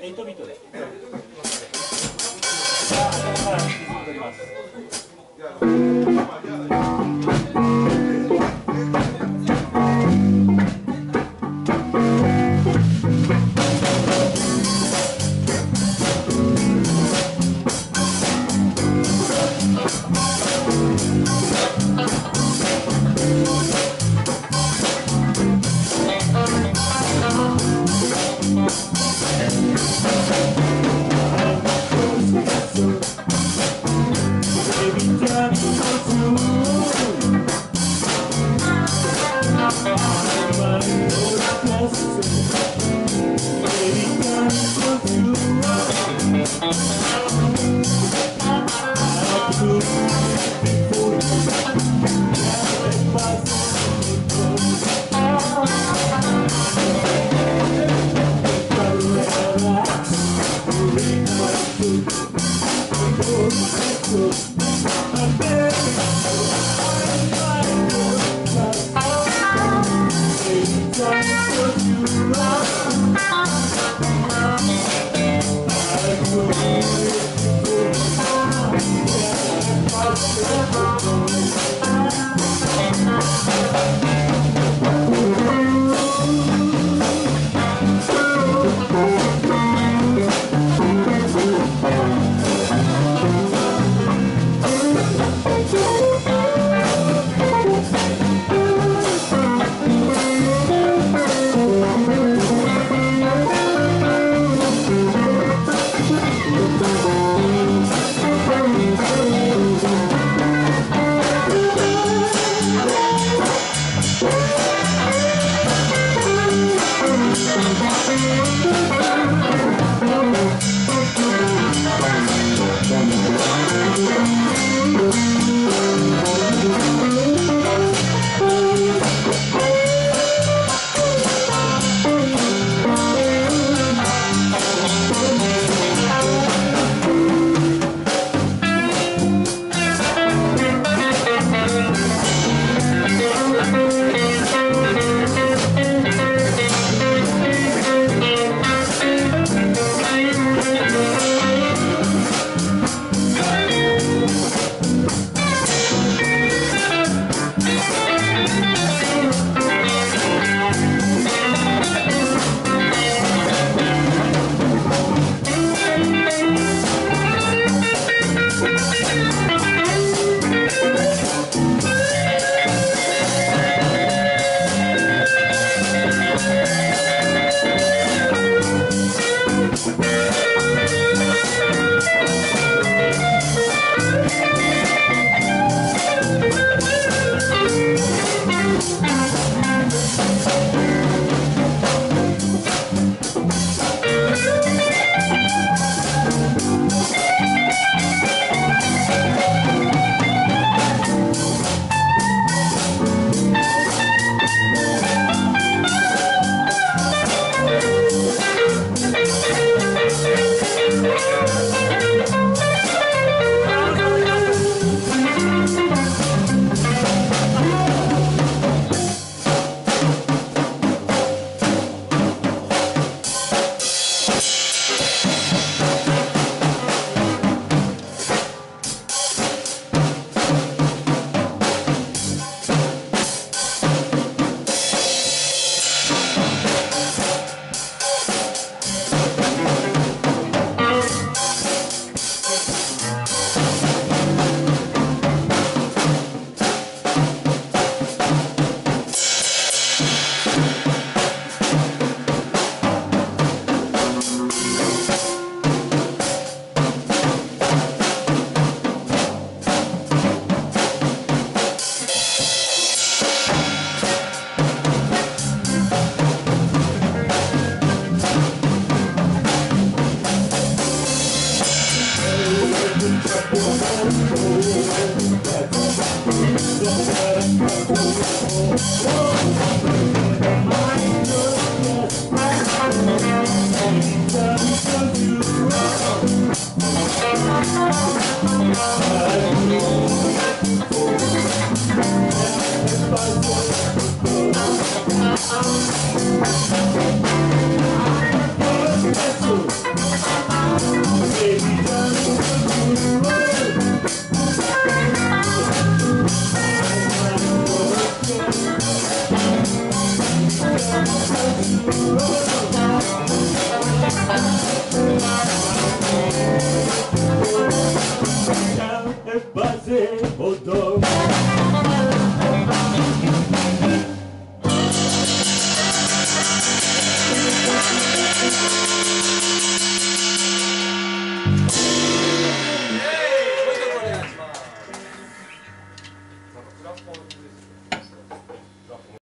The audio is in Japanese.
8ビットで。じゃ I'm begging side.